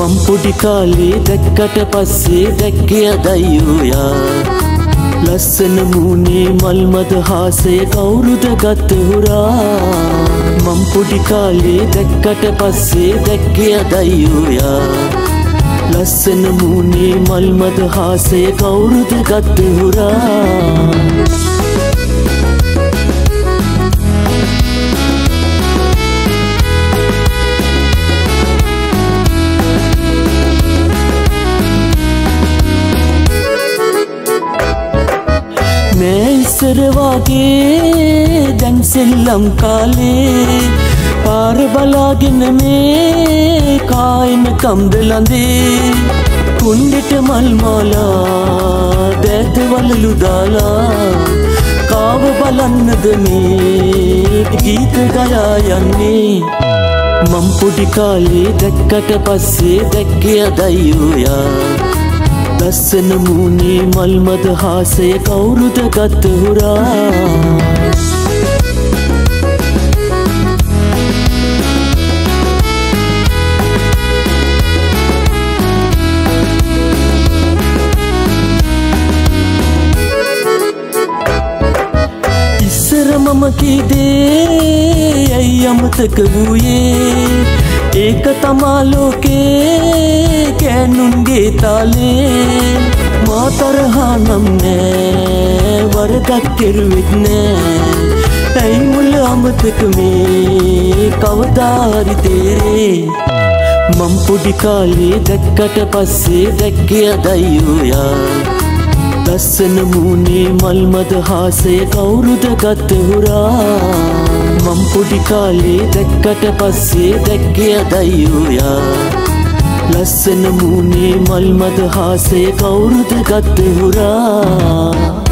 පොඩි කාලේ දැක්කට පස්සේ දැක්කය දයියෝයා ලස්සන මූනේ මල්මද හාසය කවුරුද ගත්ත හුරා. මම් පොඩි කාලේ දැක්කට පස්සේ දැක්කය දයියෝයා ලස්සන මූනේ මල්මද හාසය කවුරුද ගත්ත හුරා. මේ ඉස්සරවාගේ දැන් සෙල්ලම් කාලේ පාර බලාගෙන මේ කායන කම්දලඳේ කුන්ඩෙට මල්මාලා දැතවලලු දාලා කාව බලන්නද මේ ගීත ගයා යන්නේ. මම් පොඩි කාලේ දැක්කට පස්සේ දැක්කය දයියෝයා ලස්සන මූනේ මල්මද හාසය කවුරුද ගත්ත හුරා? ඉස්සර මම කීදේ ඇයි අමතක වූයේ? ඒක තමා ලෝකේ කෑනුන්ගේ තාලේ. මාතරහා නම් නෑ වරදක් කෙරුවෙත් නෑ. ඇයි මුල අමතක මේ? කවදාරි තේරේ? මම් පොඩි කාලේ දැක්කට පස්සේ දැක්කය දයියෝයා ලස්සන මූනේ මල්මද හාසය කවුරුද ගත්ත හුරා? මම් පොඩි කාලේ දැක්කට පස්සේ දැක්කය දයියෝයා ලස්සන මූනේ මල්මද හාසය කවුරුද ගත්ත හුරා?